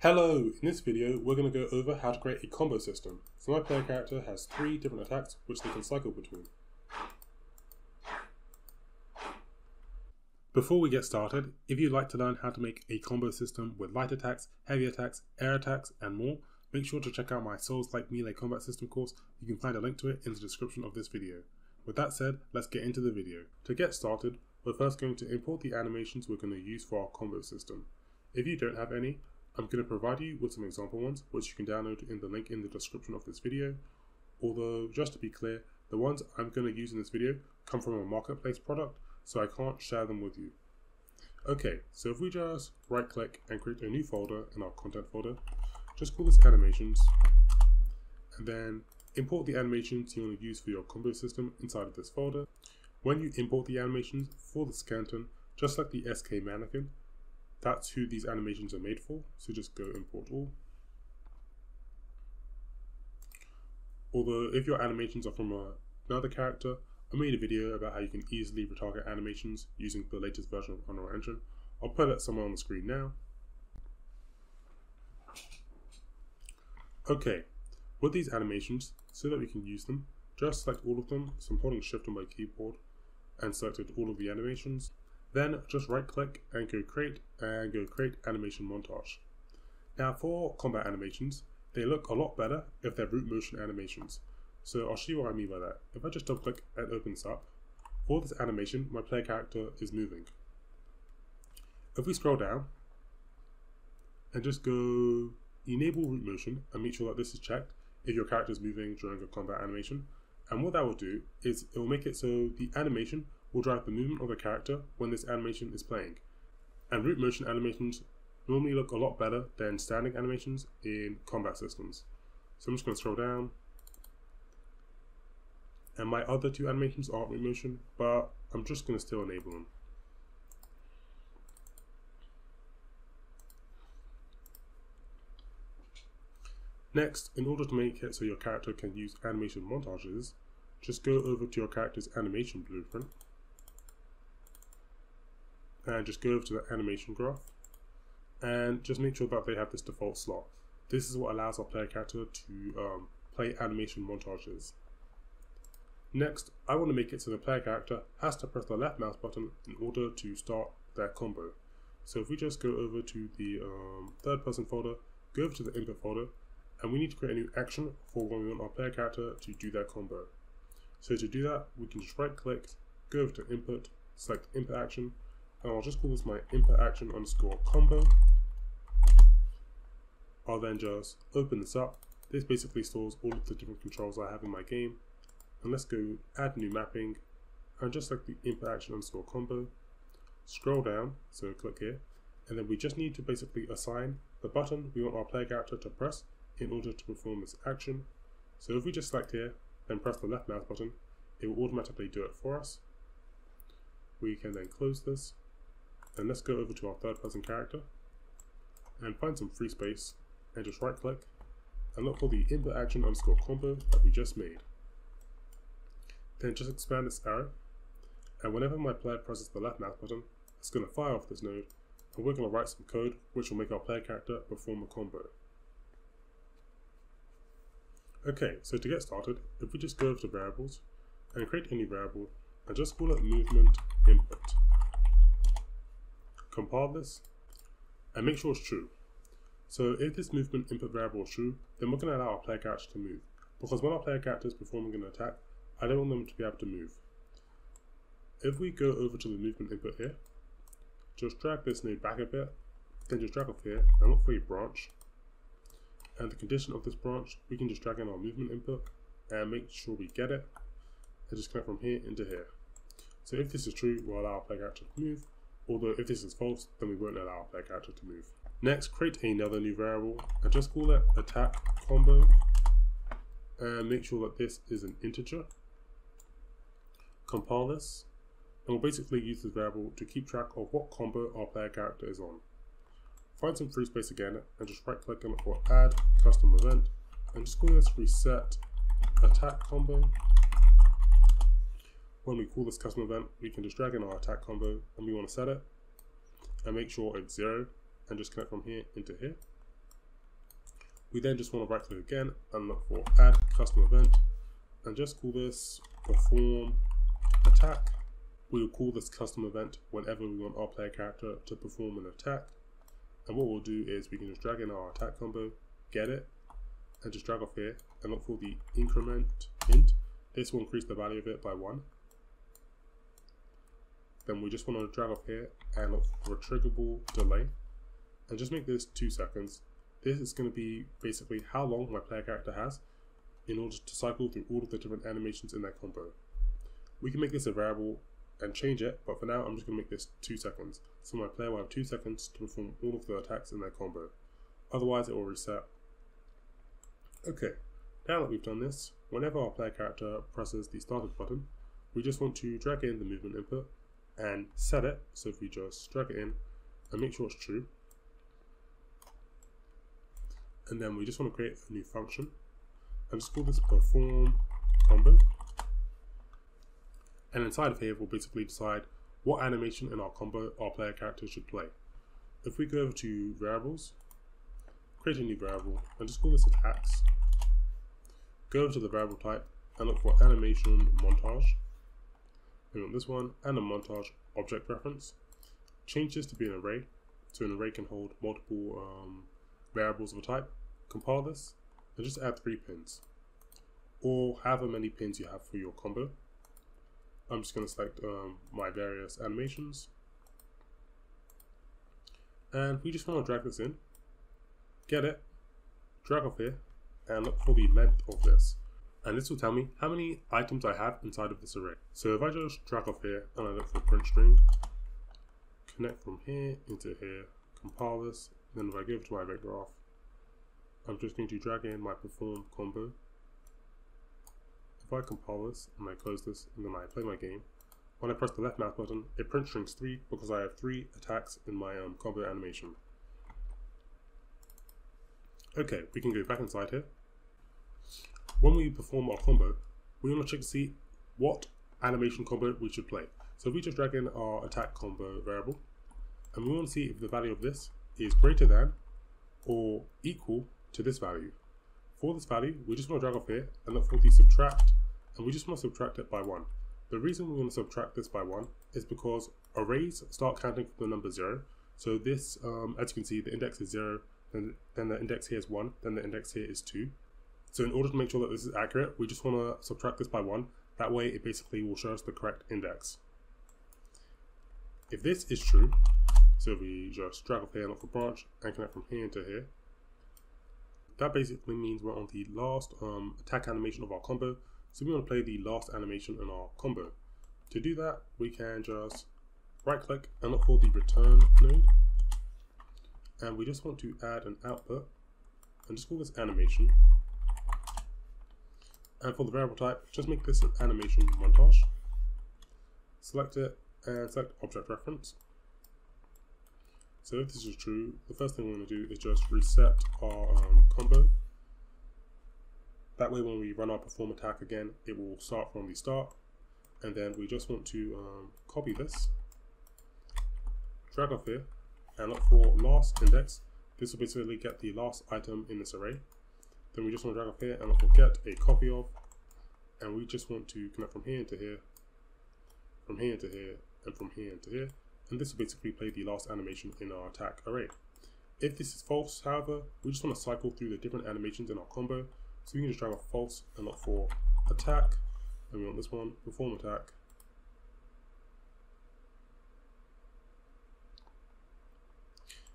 Hello! In this video, we're going to go over how to create a combo system. So my player character has three different attacks which they can cycle between. Before we get started, if you'd like to learn how to make a combo system with light attacks, heavy attacks, air attacks, and more, make sure to check out my Souls-like Melee Combat System course. You can find a link to it in the description of this video. With that said, let's get into the video. To get started, we're first going to import the animations we're going to use for our combo system. If you don't have any, I'm going to provide you with some example ones, which you can download in the link in the description of this video. Although, just to be clear, the ones I'm going to use in this video come from a marketplace product, so I can't share them with you. Okay, so if we just right click and create a new folder in our content folder, just call this animations, and then import the animations you want to use for your combo system inside of this folder. When you import the animations for the skeleton, just like the SK mannequin, that's who these animations are made for. So just go import all. Although if your animations are from a, another character, I made a video about how you can easily retarget animations using the latest version of Unreal Engine. I'll put that somewhere on the screen now. Okay, with these animations, so that we can use them, just select all of them, so I'm holding shift on my keyboard and selected all of the animations. Then just right click and go create and go create animation montage. Now for combat animations, they look a lot better if they're root motion animations. So I'll show you what I mean by that. If I just double click and open this up, for this animation, my player character is moving. If we scroll down and just go enable root motion and make sure that this is checked if your character is moving during a combat animation. And what that will do is it will make it so the animation will drive the movement of the character when this animation is playing. And root motion animations normally look a lot better than standing animations in combat systems. So I'm just going to scroll down. And my other two animations aren't root motion, but I'm just going to still enable them. Next, in order to make it so your character can use animation montages, just go over to your character's animation blueprint and just go over to the animation graph and just make sure that they have this default slot. This is what allows our player character to um, play animation montages. Next, I want to make it so the player character has to press the left mouse button in order to start their combo. So if we just go over to the um, third person folder, go over to the input folder, and we need to create a new action for when we want our player character to do their combo. So to do that, we can just right click, go over to input, select input action, and I'll just call this my input action underscore combo. I'll then just open this up. This basically stores all of the different controls I have in my game. And let's go add new mapping and just like the input action underscore combo, scroll down, so click here, and then we just need to basically assign the button we want our player character to press in order to perform this action. So if we just select here, then press the left mouse button, it will automatically do it for us. We can then close this then let's go over to our third person character and find some free space and just right click and look for the input action underscore combo that we just made. Then just expand this arrow and whenever my player presses the left mouse button, it's going to fire off this node and we're going to write some code which will make our player character perform a combo. Okay, so to get started, if we just go over to variables and create any variable and just call it movement input compile this and make sure it's true. So if this movement input variable is true, then we're going to allow our player character to move. Because when our player character is performing an attack, I don't want them to be able to move. If we go over to the movement input here, just drag this node back a bit, then just drag off here and look for a branch. And the condition of this branch, we can just drag in our movement input and make sure we get it and just connect from here into here. So if this is true, we'll allow our player character to move although if this is false, then we won't allow our character to move. Next, create another new variable and just call it attack combo and make sure that this is an integer. Compile this and we'll basically use this variable to keep track of what combo our player character is on. Find some free space again and just right click on it for add custom event and just call this reset attack combo when we call this custom event, we can just drag in our attack combo and we want to set it and make sure it's zero and just connect from here into here. We then just want to right click again and look for add custom event and just call this perform attack. We will call this custom event whenever we want our player character to perform an attack. And what we'll do is we can just drag in our attack combo, get it, and just drag off here and look for the increment int. This will increase the value of it by one. Then we just want to drag off here and look for a triggerable delay and just make this two seconds. This is going to be basically how long my player character has in order to cycle through all of the different animations in that combo. We can make this a variable and change it, but for now I'm just going to make this 2 seconds. So my player will have 2 seconds to perform all of the attacks in their combo. Otherwise it will reset. Okay, now that we've done this, whenever our player character presses the started button, we just want to drag in the movement input and set it, so if we just drag it in and make sure it's true, and then we just want to create a new function. And just call this perform combo. And inside of here we'll basically decide what animation in our combo our player character should play. If we go over to variables, create a new variable and just call this attacks, go over to the variable type and look for animation montage, want this one and a montage object reference, change this to be an array, so an array can hold multiple um, variables of a type, compile this and just add three pins. Or however many pins you have for your combo. I'm just going to select um, my various animations. And we just want to drag this in, get it, drag off here, and look for the length of this. And this will tell me how many items I have inside of this array. So if I just drag off here and I look for print string, connect from here into here, compile this, then if I go to my event graph, I'm just going to drag in my perform combo if I compile this and I close this and then I play my game, when I press the left mouse button, it prints strings 3 because I have 3 attacks in my um, combo animation. Okay, we can go back inside here. When we perform our combo, we want to check to see what animation combo we should play. So we just drag in our attack combo variable, and we want to see if the value of this is greater than or equal to this value. For this value, we just want to drag off here and look for the subtract, and we just want to subtract it by 1. The reason we want to subtract this by 1 is because arrays start counting from the number 0. So this, um, as you can see, the index is 0, then, then the index here is 1, then the index here is 2. So in order to make sure that this is accurate, we just want to subtract this by 1. That way it basically will show us the correct index. If this is true, so we just drag up here look for branch and connect from here to here, that basically means we're on the last um, attack animation of our combo. So we want to play the last animation in our combo. To do that, we can just right click and look for the return node. And we just want to add an output and just call this animation. And for the variable type, just make this an animation montage. Select it and select object reference. So if this is true, the first thing we're going to do is just reset our um, combo. That way when we run our perform attack again, it will start from the start. And then we just want to um, copy this, drag off here, and look for last index. This will basically get the last item in this array. Then we just want to drag up here and for get a copy of, and we just want to connect from here to here, from here to here, and from here to here. And this will basically play the last animation in our attack array. If this is false, however, we just want to cycle through the different animations in our combo, so we can just drag off false and look for attack, and we want this one, perform attack,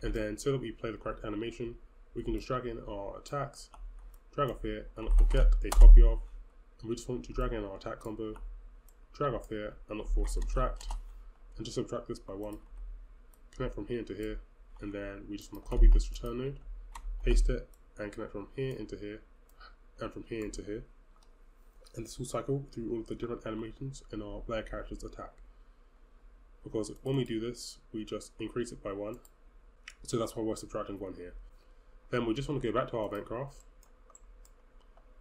and then so that we play the correct animation, we can just drag in our attacks, drag off here, and look for get a copy of, and we just want to drag in our attack combo, drag off here, and look for subtract, and just subtract this by 1. Connect from here into here, and then we just want to copy this return node, paste it, and connect from here into here, and from here into here. And this will cycle through all of the different animations in our player character's attack. Because when we do this, we just increase it by 1. So that's why we're subtracting 1 here. Then we just want to go back to our event graph.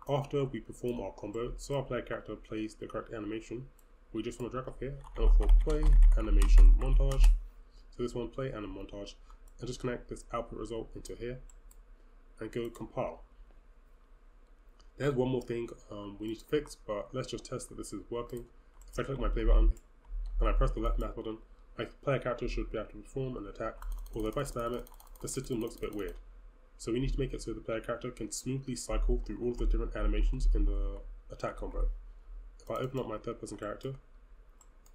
After we perform our combo, so our player character plays the correct animation, we just want to drag up here and for play animation montage. So this one play anim montage and just connect this output result into here. and go compile. There's one more thing um, we need to fix, but let's just test that this is working. If I click my play button and I press the left mouse button, my player character should be able to perform an attack, although if I spam it, the system looks a bit weird. So we need to make it so the player character can smoothly cycle through all of the different animations in the attack combo. If I open up my third person character,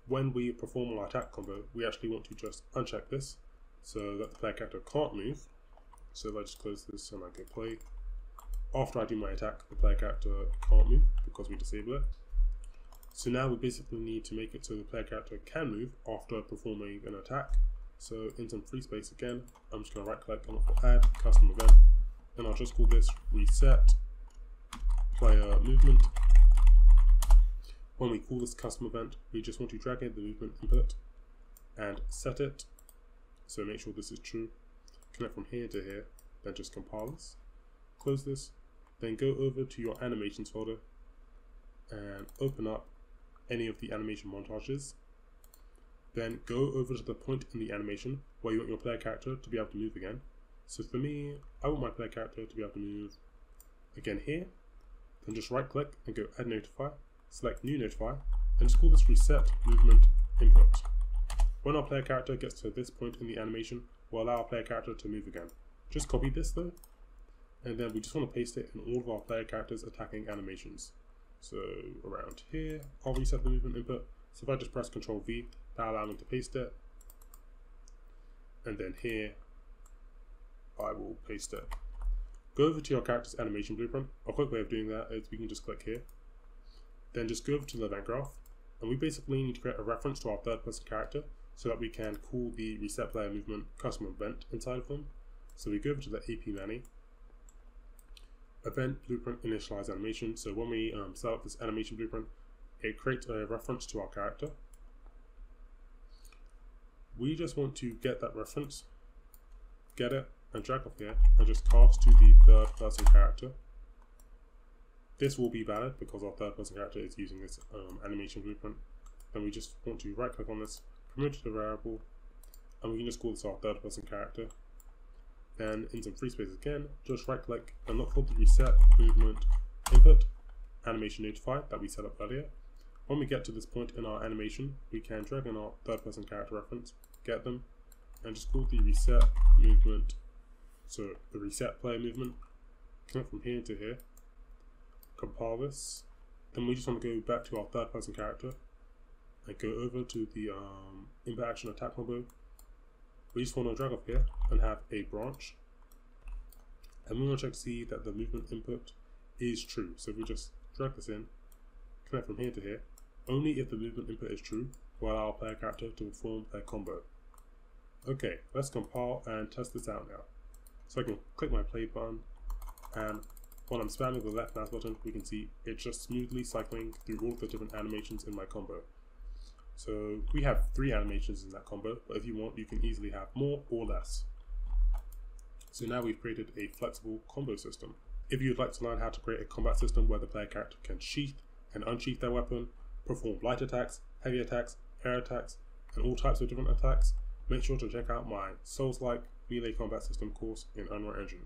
when we perform our attack combo, we actually want to just uncheck this so that the player character can't move. So if I just close this and I go play, after I do my attack, the player character can't move because we disable it. So now we basically need to make it so the player character can move after performing an attack. So in some free space again, I'm just going to right click for add custom event. And I'll just call this reset player movement. When we call this custom event, we just want to drag in the movement input and set it. So make sure this is true. Connect from here to here, then just compile this. Close this, then go over to your animations folder and open up any of the animation montages. Then go over to the point in the animation where you want your player character to be able to move again. So for me, I want my player character to be able to move again here. Then just right click and go add notify, select new notify, and just call this reset movement input. When our player character gets to this point in the animation, we'll allow our player character to move again. Just copy this though, and then we just want to paste it in all of our player characters attacking animations. So around here, I'll reset the movement input. So if I just press Control V, that'll allow me to paste it. And then here, I will paste it. Go over to your character's animation blueprint. A quick way of doing that is we can just click here. Then just go over to the event graph. And we basically need to create a reference to our third person character so that we can call the reset player movement custom event inside of them. So we go over to the AP Mani event blueprint initialize animation. So when we um, set up this animation blueprint, it creates a reference to our character. We just want to get that reference, get it, and drag off here, and just cast to the third person character. This will be valid because our third person character is using this um, animation blueprint. Then we just want to right click on this, promote to the variable, and we can just call this our third person character and in some free space again, just right click and look for the reset movement input animation notify that we set up earlier. When we get to this point in our animation, we can drag in our third person character reference, get them, and just call the reset movement, so the reset player movement, connect from here to here, compile this, then we just want to go back to our third person character and go over to the um, input action attack combo. We just want to drag up here and have a branch. And we want to check to see that the movement input is true. So if we just drag this in, connect from here to here, only if the movement input is true will allow player character to perform their combo. Okay, let's compile and test this out now. So I can click my play button and when I'm spamming the left mouse button, we can see it's just smoothly cycling through all the different animations in my combo. So we have three animations in that combo, but if you want, you can easily have more or less. So now we've created a flexible combo system. If you'd like to learn how to create a combat system where the player character can sheath and unsheath their weapon, perform light attacks, heavy attacks, air attacks, and all types of different attacks, make sure to check out my Souls-like melee combat system course in Unreal Engine.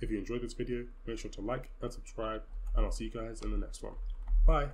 If you enjoyed this video, make sure to like and subscribe, and I'll see you guys in the next one. Bye!